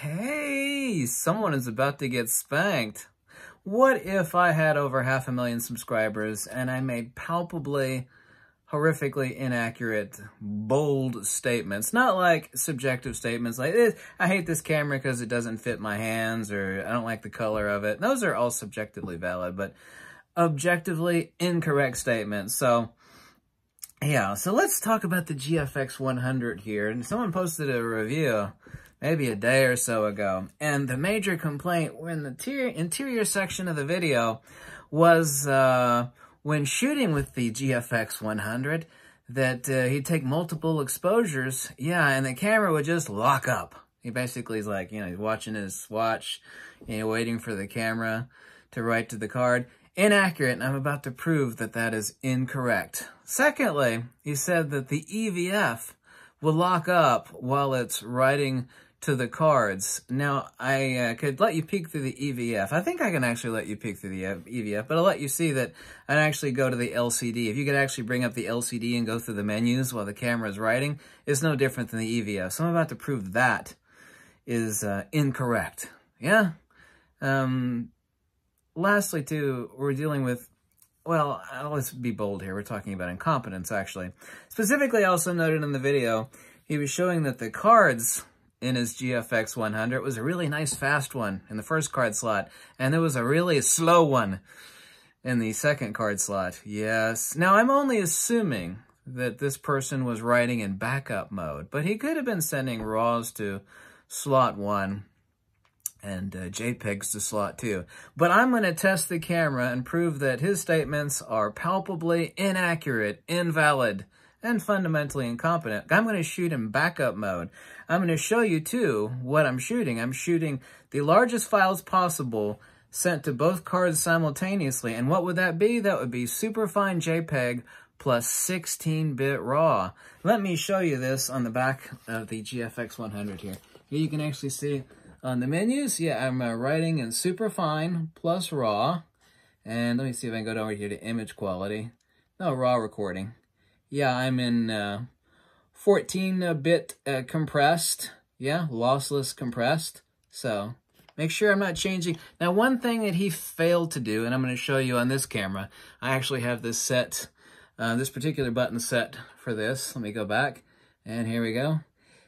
Hey, someone is about to get spanked. What if I had over half a million subscribers and I made palpably, horrifically inaccurate, bold statements? Not like subjective statements like, eh, I hate this camera because it doesn't fit my hands or I don't like the color of it. Those are all subjectively valid, but objectively incorrect statements. So, yeah, so let's talk about the GFX 100 here. And someone posted a review maybe a day or so ago. And the major complaint in the interior, section of the video was uh, when shooting with the GFX 100 that uh, he'd take multiple exposures, yeah, and the camera would just lock up. He basically is like, you know, he's watching his watch, you know, waiting for the camera to write to the card. Inaccurate, and I'm about to prove that that is incorrect. Secondly, he said that the EVF will lock up while it's writing to the cards. Now, I uh, could let you peek through the EVF. I think I can actually let you peek through the EVF, but I'll let you see that I can actually go to the LCD. If you could actually bring up the LCD and go through the menus while the camera is writing, it's no different than the EVF. So I'm about to prove that is uh, incorrect. Yeah? Um, lastly, too, we're dealing with well, uh, let's be bold here. We're talking about incompetence, actually. Specifically, also noted in the video, he was showing that the cards in his GFX 100 it was a really nice fast one in the first card slot, and there was a really slow one in the second card slot. Yes. Now, I'm only assuming that this person was writing in backup mode, but he could have been sending RAWs to slot 1 and uh, JPEGs to slot 2. But I'm going to test the camera and prove that his statements are palpably inaccurate, invalid, and fundamentally incompetent. I'm going to shoot in backup mode. I'm going to show you, too, what I'm shooting. I'm shooting the largest files possible sent to both cards simultaneously. And what would that be? That would be superfine JPEG plus 16-bit RAW. Let me show you this on the back of the GFX 100 here. Here you can actually see on the menus, yeah, I'm uh, writing in superfine plus RAW. And let me see if I can go over here to image quality. No, RAW recording. Yeah, I'm in 14-bit uh, uh, compressed. Yeah, lossless compressed. So make sure I'm not changing. Now, one thing that he failed to do, and I'm going to show you on this camera, I actually have this set, uh, this particular button set for this. Let me go back, and here we go.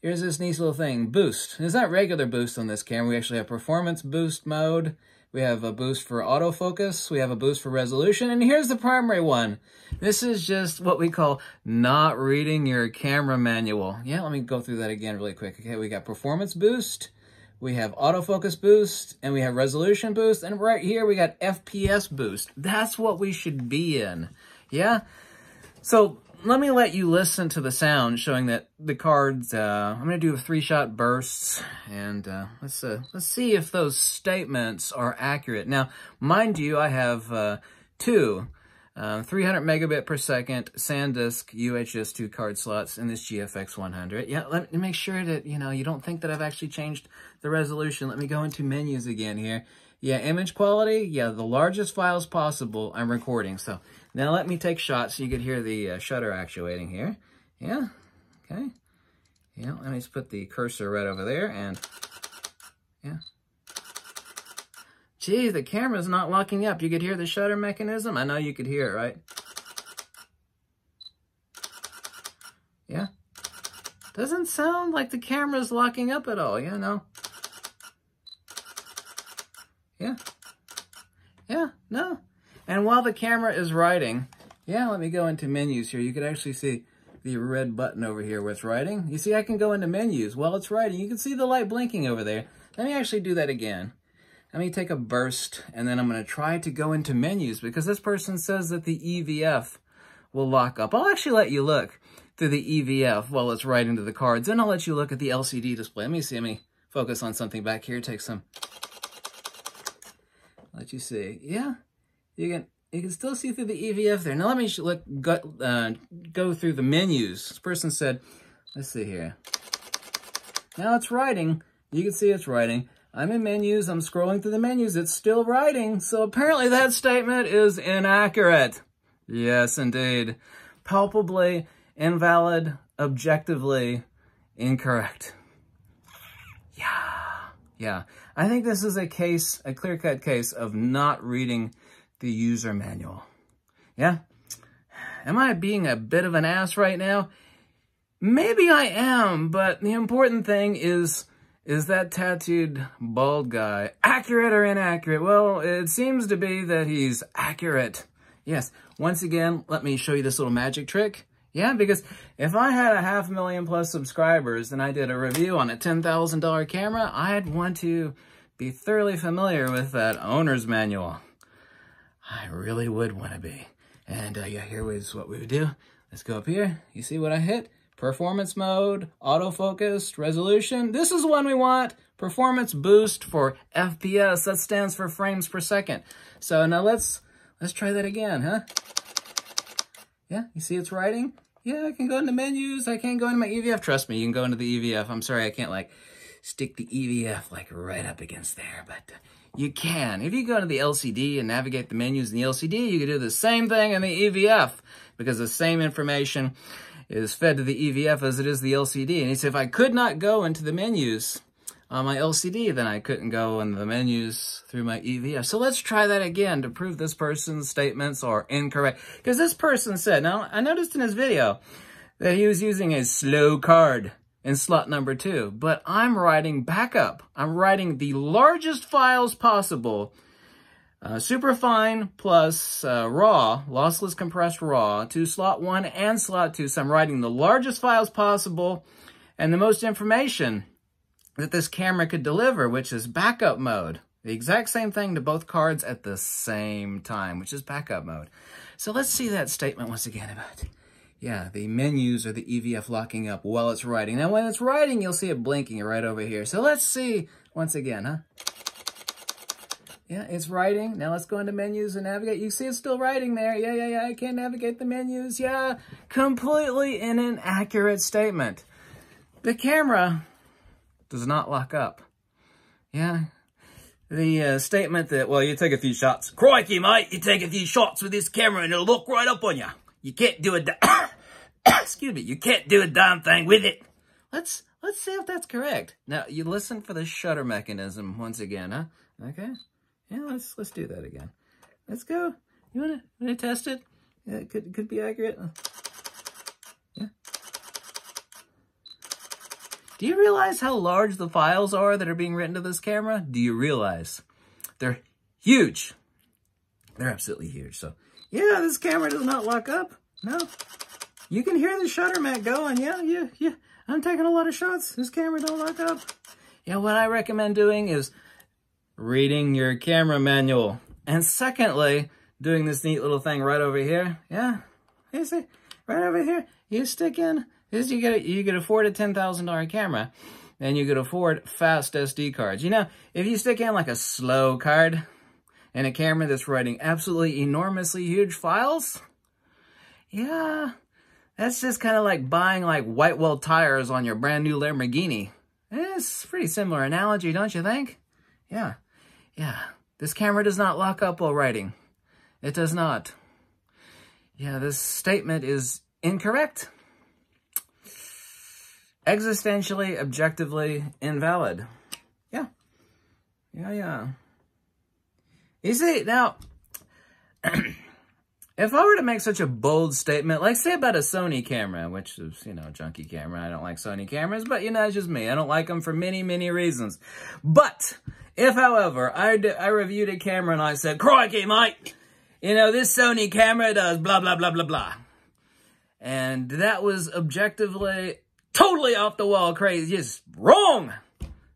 Here's this nice little thing, boost. It's not regular boost on this camera. We actually have performance boost mode. We have a boost for autofocus. We have a boost for resolution. And here's the primary one. This is just what we call not reading your camera manual. Yeah, let me go through that again really quick. Okay, we got performance boost. We have autofocus boost. And we have resolution boost. And right here, we got FPS boost. That's what we should be in. Yeah? So let me let you listen to the sound showing that the cards, uh, I'm going to do three-shot bursts, and uh, let's uh, let's see if those statements are accurate. Now, mind you, I have uh, two uh, 300 megabit per second SanDisk UHS-2 card slots in this GFX 100. Yeah, let me make sure that, you know, you don't think that I've actually changed the resolution. Let me go into menus again here. Yeah, image quality, yeah, the largest files possible I'm recording. So now let me take shots so you could hear the uh, shutter actuating here. Yeah, okay. Yeah, let me just put the cursor right over there and, yeah. Gee, the camera's not locking up. You could hear the shutter mechanism? I know you could hear it, right? Yeah. Doesn't sound like the camera's locking up at all, you know? Yeah. Yeah, no. And while the camera is writing, yeah, let me go into menus here. You could actually see the red button over here where it's writing. You see, I can go into menus while it's writing. You can see the light blinking over there. Let me actually do that again. Let me take a burst, and then I'm going to try to go into menus because this person says that the EVF will lock up. I'll actually let you look through the EVF while it's writing into the cards, and I'll let you look at the LCD display. Let me see. Let me focus on something back here. Take some let you see. Yeah, you can you can still see through the EVF there. Now let me look go, uh, go through the menus. This person said, let's see here. Now it's writing. You can see it's writing. I'm in menus. I'm scrolling through the menus. It's still writing. So apparently that statement is inaccurate. Yes, indeed. Palpably invalid, objectively incorrect. Yeah. Yeah, I think this is a case, a clear-cut case of not reading the user manual. Yeah? Am I being a bit of an ass right now? Maybe I am, but the important thing is, is that tattooed bald guy accurate or inaccurate? Well, it seems to be that he's accurate. Yes, once again, let me show you this little magic trick. Yeah, because if I had a half million plus subscribers and I did a review on a $10,000 camera, I'd want to be thoroughly familiar with that owner's manual. I really would want to be. And uh, yeah, here is what we would do. Let's go up here. You see what I hit? Performance mode, autofocus, resolution. This is one we want. Performance boost for FPS. That stands for frames per second. So now let's let's try that again, huh? Yeah, you see it's writing? Yeah, I can go into menus. I can't go into my EVF. Trust me, you can go into the EVF. I'm sorry, I can't like stick the EVF like right up against there, but uh, you can. If you go into the LCD and navigate the menus in the LCD, you can do the same thing in the EVF because the same information is fed to the EVF as it is the LCD. And he said, if I could not go into the menus on my LCD, then I couldn't go in the menus through my EVF. So let's try that again to prove this person's statements are incorrect. Because this person said, now I noticed in his video that he was using a slow card in slot number two, but I'm writing backup. I'm writing the largest files possible, uh, superfine plus uh, raw, lossless compressed raw, to slot one and slot two. So I'm writing the largest files possible and the most information that this camera could deliver, which is backup mode. The exact same thing to both cards at the same time, which is backup mode. So let's see that statement once again about, yeah, the menus or the EVF locking up while it's writing. Now, when it's writing, you'll see it blinking right over here. So let's see once again, huh? Yeah, it's writing. Now let's go into menus and navigate. You see it's still writing there. Yeah, yeah, yeah, I can't navigate the menus. Yeah, completely in an accurate statement. The camera does not lock up. Yeah. The uh, statement that, well, you take a few shots. Crikey, mate, you take a few shots with this camera and it'll look right up on you. You can't do a, excuse me, you can't do a damn thing with it. Let's, let's see if that's correct. Now, you listen for the shutter mechanism once again, huh? Okay. Yeah, let's, let's do that again. Let's go. You wanna, wanna test it? Yeah, it could, could be accurate. Yeah. Do you realize how large the files are that are being written to this camera? Do you realize? They're huge. They're absolutely huge. So, yeah, this camera does not lock up. No. You can hear the shutter mat going. Yeah, yeah, yeah. I'm taking a lot of shots. This camera don't lock up. Yeah, what I recommend doing is reading your camera manual. And secondly, doing this neat little thing right over here. Yeah, you see, right over here. You stick in is you get you could afford a ten thousand dollar camera, and you could afford fast SD cards. You know, if you stick in like a slow card and a camera that's writing absolutely enormously huge files, yeah, that's just kind of like buying like white wall tires on your brand new Lamborghini. It's pretty similar analogy, don't you think? Yeah, yeah. This camera does not lock up while writing. It does not. Yeah, this statement is incorrect existentially, objectively invalid. Yeah. Yeah, yeah. You see, now, if I were to make such a bold statement, like say about a Sony camera, which is, you know, junky camera. I don't like Sony cameras, but, you know, it's just me. I don't like them for many, many reasons. But, if, however, I, I reviewed a camera and I said, crikey, mate, you know, this Sony camera does blah, blah, blah, blah, blah. And that was objectively totally off the wall crazy. Just wrong.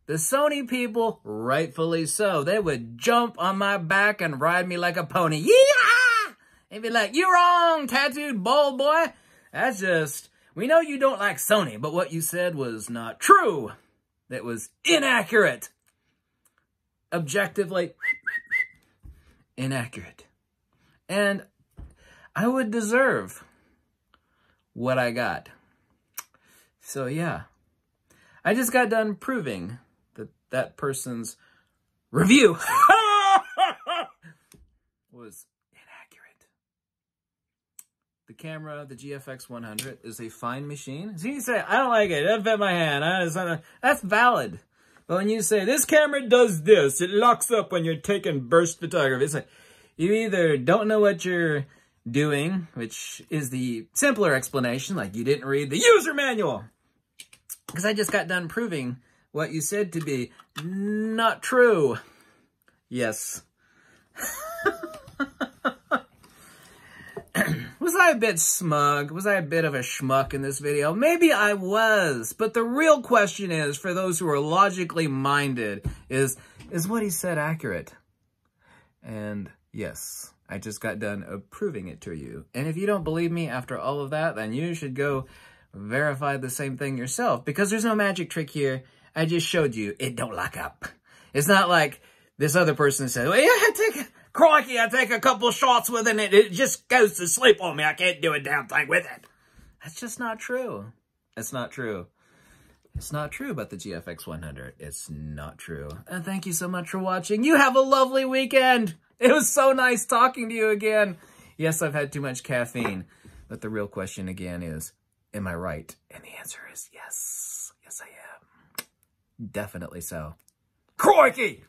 The Sony people, rightfully so, they would jump on my back and ride me like a pony. Yeah! They'd be like, you wrong, tattooed bald boy. That's just, we know you don't like Sony, but what you said was not true. That was inaccurate. Objectively inaccurate. And I would deserve what I got. So yeah, I just got done proving that that person's review was. The camera, the GFX 100, is a fine machine. So you say, I don't like it, it doesn't fit my hand. That's valid. But when you say, this camera does this, it locks up when you're taking burst photography, it's like, you either don't know what you're doing, which is the simpler explanation, like you didn't read the user manual. Because I just got done proving what you said to be not true. Yes. was I a bit smug? Was I a bit of a schmuck in this video? Maybe I was. But the real question is, for those who are logically minded, is, is what he said accurate? And yes, I just got done proving it to you. And if you don't believe me after all of that, then you should go verify the same thing yourself. Because there's no magic trick here. I just showed you it don't lock up. It's not like this other person said, well, yeah, take it. Crikey, I take a couple shots with it and it just goes to sleep on me. I can't do a damn thing with it. That's just not true. It's not true. It's not true about the GFX 100. It's not true. And thank you so much for watching. You have a lovely weekend. It was so nice talking to you again. Yes, I've had too much caffeine. But the real question again is, am I right? And the answer is yes. Yes, I am. Definitely so. Crikey!